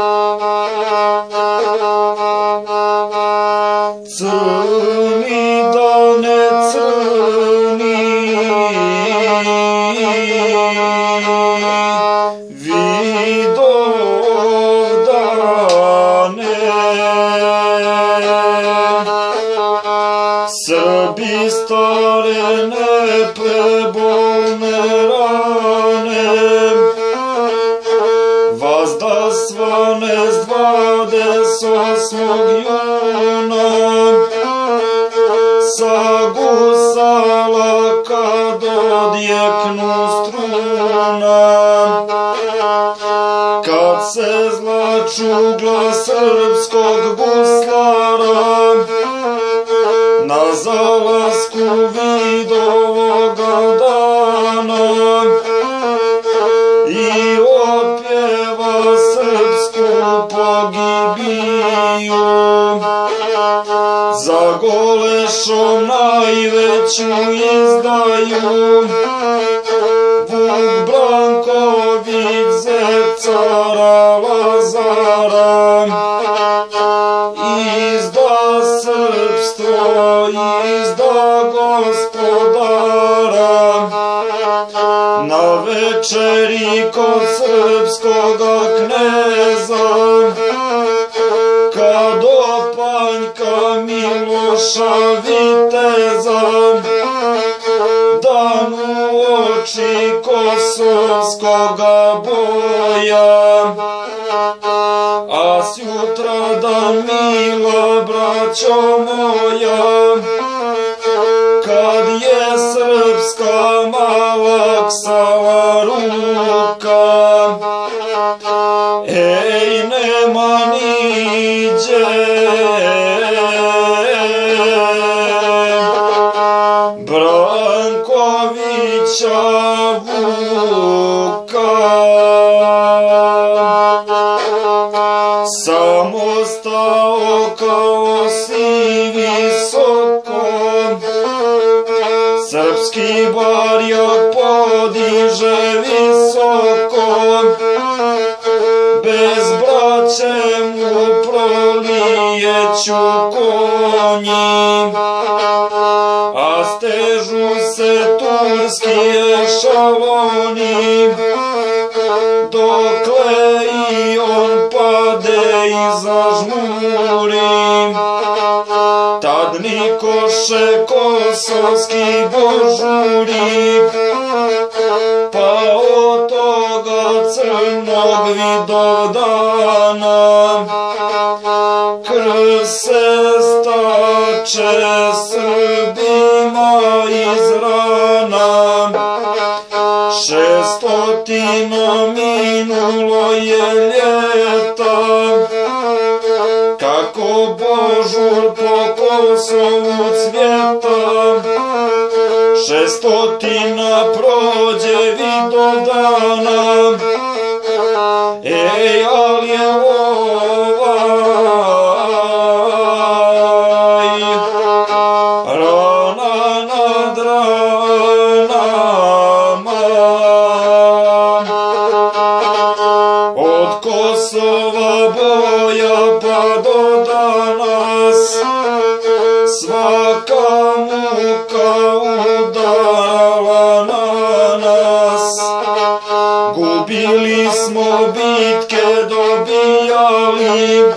Música Kad se zlaču glas srpskog guslara Na zalasku vidovoga dana I opjeva srpsku pogibiju. Za golešom najveću izdaju srpstvo, izda gospodara. Na večeri kod srpskoga kneza Kad opanjka Miloša siutra Danila braćo moja Kad je srpska mala ksala ruka Ej nema niđe Srpski barjak podiže visoko. Bez braće mu prolijeću konji. A stežu se turski ešaloni. Dokle i on pade i zažmuri Nikoše kosovski božuri Pa od toga crnog vidodana Krv se stače Srbima iz rana. Šestotino minulo je ljeta Kosovu cvjeta Šestotina prođe vido dana. Ej, ali Gubili smo bitke, dobijali